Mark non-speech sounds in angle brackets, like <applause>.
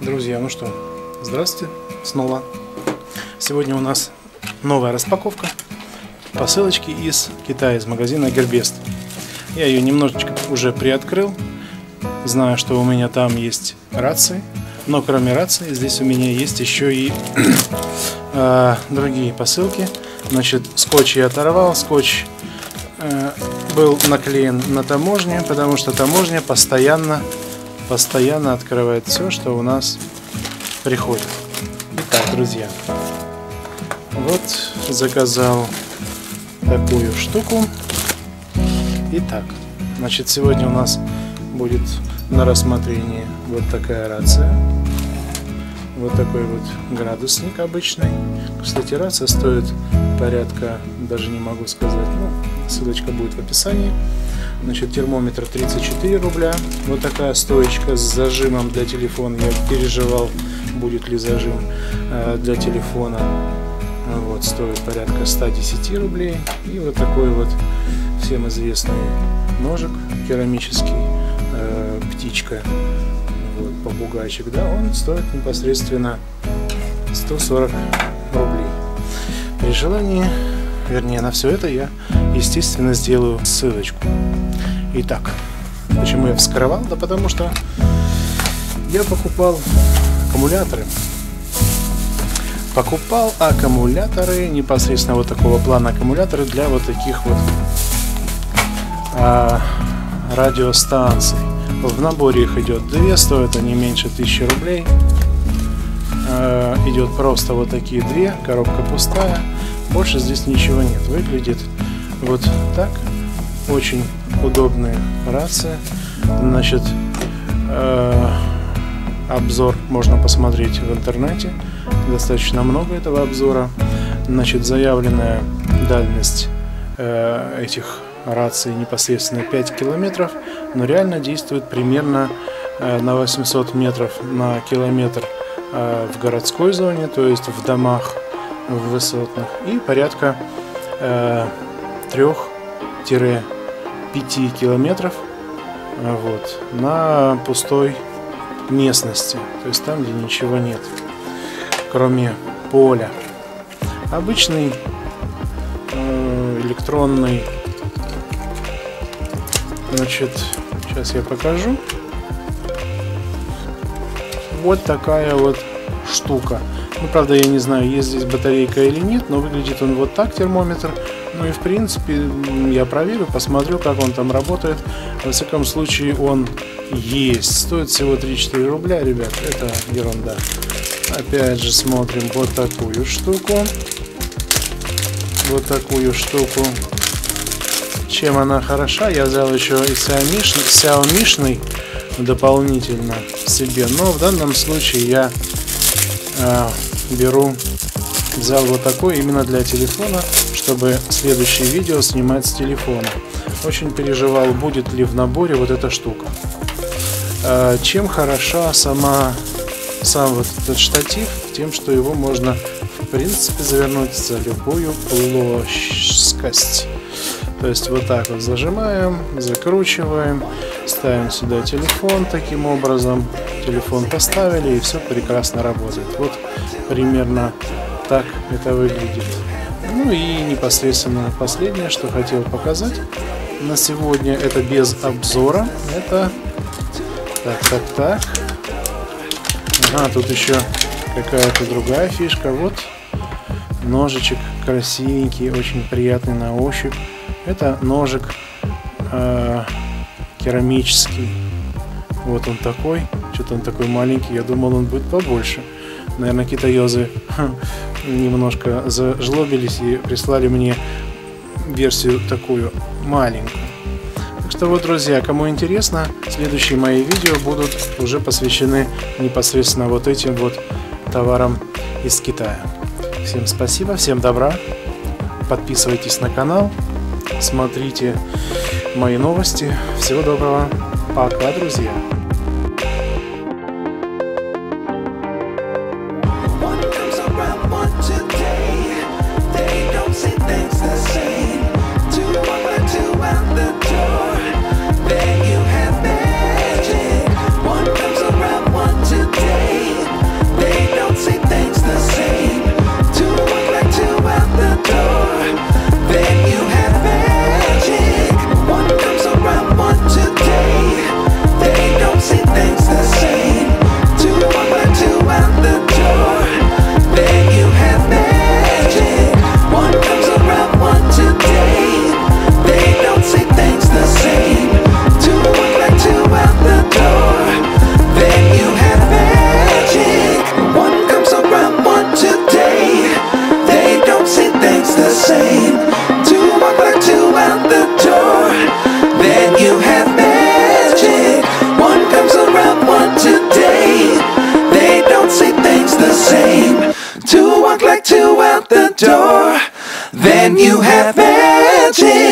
Друзья, ну что, здравствуйте снова. Сегодня у нас новая распаковка посылочки из Китая, из магазина Гербест. Я ее немножечко уже приоткрыл. Знаю, что у меня там есть рации. Но кроме рации, здесь у меня есть еще и <clears throat> э, другие посылки. Значит, скотч я оторвал. Скотч э, был наклеен на таможне, потому что таможня постоянно постоянно открывает все, что у нас приходит. Итак, друзья, вот заказал такую штуку. Итак, значит, сегодня у нас будет на рассмотрении вот такая рация. Вот такой вот градусник обычный. Кстати, рация стоит порядка, даже не могу сказать, ну, ссылочка будет в описании. Значит, термометр 34 рубля. Вот такая стоечка с зажимом для телефона. Я переживал, будет ли зажим э, для телефона. Вот, стоит порядка 110 рублей. И вот такой вот всем известный ножик керамический, э, птичка, попугайчик, да, он стоит непосредственно 140 рублей. При желании, вернее, на все это я, естественно, сделаю ссылочку. Итак, почему я вскрывал? Да потому что я покупал аккумуляторы. Покупал аккумуляторы, непосредственно вот такого плана аккумуляторы для вот таких вот а, радиостанций. В наборе их идет две, стоят они меньше 1000 рублей. А, идет просто вот такие две, коробка пустая. Больше здесь ничего нет. Выглядит вот так. Очень удобная рация. Значит, э, обзор можно посмотреть в интернете. Достаточно много этого обзора. Значит, заявленная дальность э, этих раций непосредственно 5 километров, но реально действует примерно э, на 800 метров на километр э, в городской зоне, то есть в домах в высотных, и порядка э, 3 5 километров вот, на пустой местности, то есть там, где ничего нет, кроме поля. Обычный э, электронный, значит, сейчас я покажу. Вот такая вот штука. Ну, правда, я не знаю, есть здесь батарейка или нет, но выглядит он вот так, термометр. Ну и в принципе я проверю, посмотрю, как он там работает. Во всяком случае он есть. Стоит всего 3-4 рубля, ребят. Это ерунда. Опять же смотрим вот такую штуку. Вот такую штуку. Чем она хороша? Я взял еще и Xiaomi, Xiaomi дополнительно себе. Но в данном случае я э, беру, взял вот такой именно для телефона чтобы следующее видео снимать с телефона. Очень переживал, будет ли в наборе вот эта штука. А, чем хороша сама сам вот этот штатив? Тем, что его можно в принципе завернуть за любую плоскость. То есть вот так вот зажимаем, закручиваем, ставим сюда телефон таким образом. Телефон поставили и все прекрасно работает. Вот примерно так это выглядит. Ну и непосредственно последнее, что хотел показать на сегодня, это без обзора. Это так, так, так. Ага, тут еще какая-то другая фишка. Вот ножичек красивенький, очень приятный на ощупь. Это ножик э, керамический. Вот он такой. Что-то он такой маленький. Я думал, он будет побольше. Наверное, китаёзы немножко зажлобились и прислали мне версию такую маленькую. Так что вот, друзья, кому интересно, следующие мои видео будут уже посвящены непосредственно вот этим вот товарам из Китая. Всем спасибо, всем добра. Подписывайтесь на канал, смотрите мои новости. Всего доброго. Пока, друзья. Door. Then you have magic.